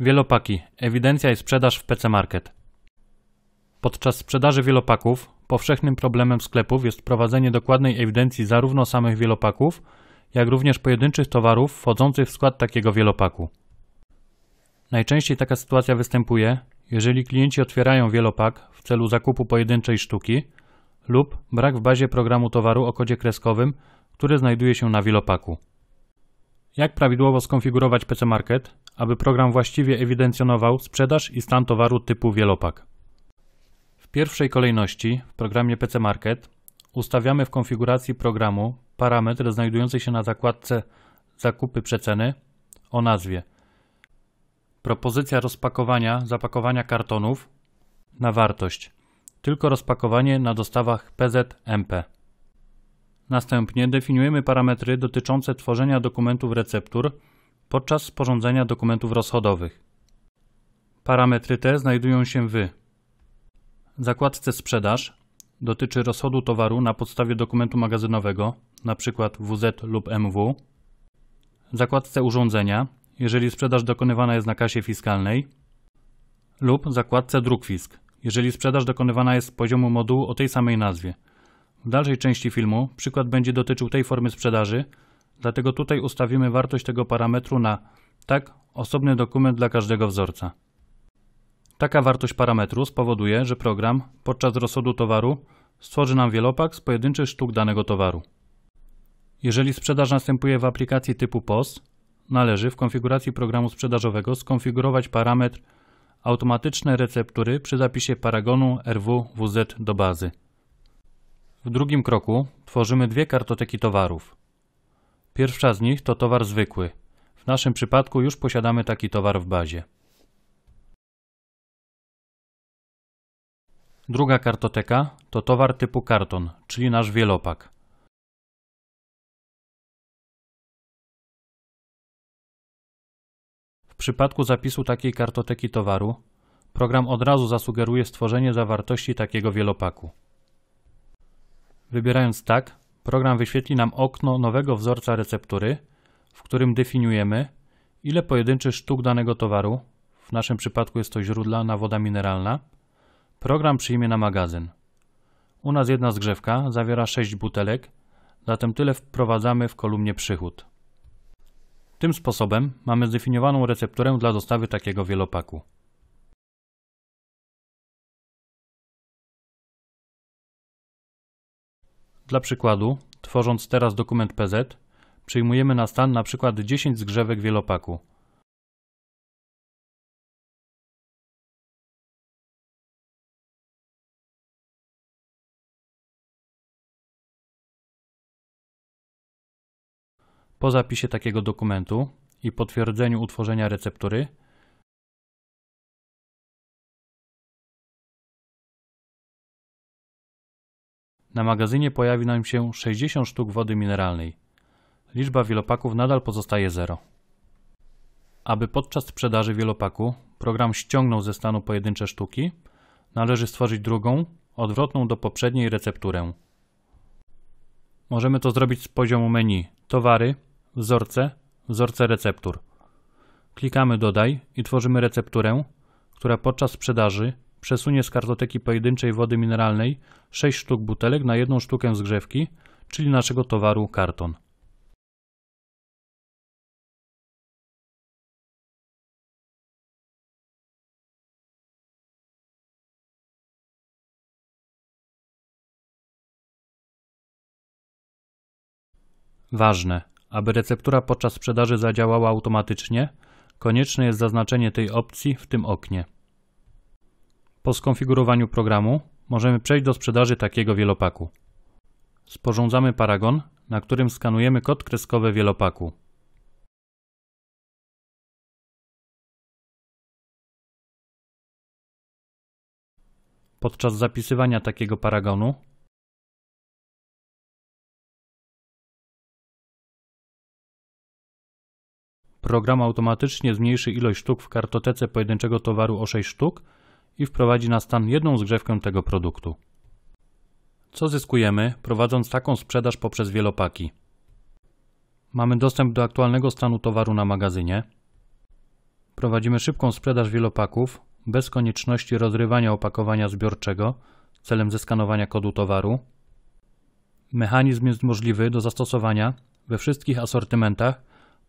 Wielopaki. Ewidencja i sprzedaż w PC Market. Podczas sprzedaży wielopaków powszechnym problemem sklepów jest prowadzenie dokładnej ewidencji zarówno samych wielopaków, jak również pojedynczych towarów wchodzących w skład takiego wielopaku. Najczęściej taka sytuacja występuje, jeżeli klienci otwierają wielopak w celu zakupu pojedynczej sztuki lub brak w bazie programu towaru o kodzie kreskowym, który znajduje się na wielopaku. Jak prawidłowo skonfigurować PC Market, aby program właściwie ewidencjonował sprzedaż i stan towaru typu wielopak? W pierwszej kolejności w programie PC Market ustawiamy w konfiguracji programu parametr znajdujący się na zakładce Zakupy przeceny o nazwie Propozycja rozpakowania zapakowania kartonów na wartość tylko rozpakowanie na dostawach PZMP. Następnie definiujemy parametry dotyczące tworzenia dokumentów receptur podczas sporządzenia dokumentów rozchodowych. Parametry te znajdują się w zakładce Sprzedaż dotyczy rozchodu towaru na podstawie dokumentu magazynowego, np. WZ lub MW. Zakładce Urządzenia, jeżeli sprzedaż dokonywana jest na kasie fiskalnej, lub zakładce Drukfisk, jeżeli sprzedaż dokonywana jest z poziomu modułu o tej samej nazwie. W dalszej części filmu przykład będzie dotyczył tej formy sprzedaży, dlatego tutaj ustawimy wartość tego parametru na tak osobny dokument dla każdego wzorca. Taka wartość parametru spowoduje, że program podczas rozchodu towaru stworzy nam wielopak z pojedynczych sztuk danego towaru. Jeżeli sprzedaż następuje w aplikacji typu POS, należy w konfiguracji programu sprzedażowego skonfigurować parametr automatyczne receptury przy zapisie paragonu RW-WZ do bazy. W drugim kroku tworzymy dwie kartoteki towarów. Pierwsza z nich to towar zwykły. W naszym przypadku już posiadamy taki towar w bazie. Druga kartoteka to towar typu karton, czyli nasz wielopak. W przypadku zapisu takiej kartoteki towaru, program od razu zasugeruje stworzenie zawartości takiego wielopaku. Wybierając tak, program wyświetli nam okno nowego wzorca receptury, w którym definiujemy, ile pojedynczych sztuk danego towaru, w naszym przypadku jest to źródlana woda mineralna, program przyjmie na magazyn. U nas jedna zgrzewka zawiera 6 butelek, zatem tyle wprowadzamy w kolumnie przychód. Tym sposobem mamy zdefiniowaną recepturę dla dostawy takiego wielopaku. Dla przykładu, tworząc teraz dokument PZ, przyjmujemy na stan np. 10 zgrzewek wielopaku. Po zapisie takiego dokumentu i potwierdzeniu utworzenia receptury na magazynie pojawi nam się 60 sztuk wody mineralnej. Liczba wielopaków nadal pozostaje 0. Aby podczas sprzedaży wielopaku program ściągnął ze stanu pojedyncze sztuki, należy stworzyć drugą, odwrotną do poprzedniej recepturę. Możemy to zrobić z poziomu menu Towary, Wzorce, Wzorce receptur. Klikamy Dodaj i tworzymy recepturę, która podczas sprzedaży przesunie z kartoteki pojedynczej wody mineralnej 6 sztuk butelek na jedną sztukę zgrzewki, czyli naszego towaru karton. Ważne, aby receptura podczas sprzedaży zadziałała automatycznie, konieczne jest zaznaczenie tej opcji w tym oknie. Po skonfigurowaniu programu możemy przejść do sprzedaży takiego wielopaku. Sporządzamy paragon, na którym skanujemy kod kreskowy wielopaku. Podczas zapisywania takiego paragonu Program automatycznie zmniejszy ilość sztuk w kartotece pojedynczego towaru o 6 sztuk i wprowadzi na stan jedną zgrzewkę tego produktu. Co zyskujemy, prowadząc taką sprzedaż poprzez wielopaki? Mamy dostęp do aktualnego stanu towaru na magazynie. prowadzimy szybką sprzedaż wielopaków bez konieczności rozrywania opakowania zbiorczego celem zeskanowania kodu towaru. Mechanizm jest możliwy do zastosowania we wszystkich asortymentach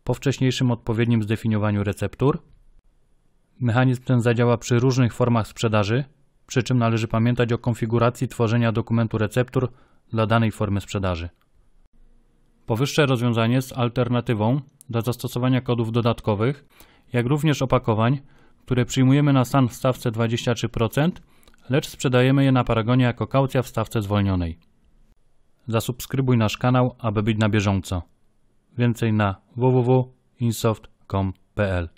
po wcześniejszym odpowiednim zdefiniowaniu receptur. Mechanizm ten zadziała przy różnych formach sprzedaży, przy czym należy pamiętać o konfiguracji tworzenia dokumentu receptur dla danej formy sprzedaży. Powyższe rozwiązanie jest alternatywą do zastosowania kodów dodatkowych, jak również opakowań, które przyjmujemy na stan w stawce 23%, lecz sprzedajemy je na Paragonie jako kaucja w stawce zwolnionej. Zasubskrybuj nasz kanał, aby być na bieżąco. Więcej na www.insoft.com.pl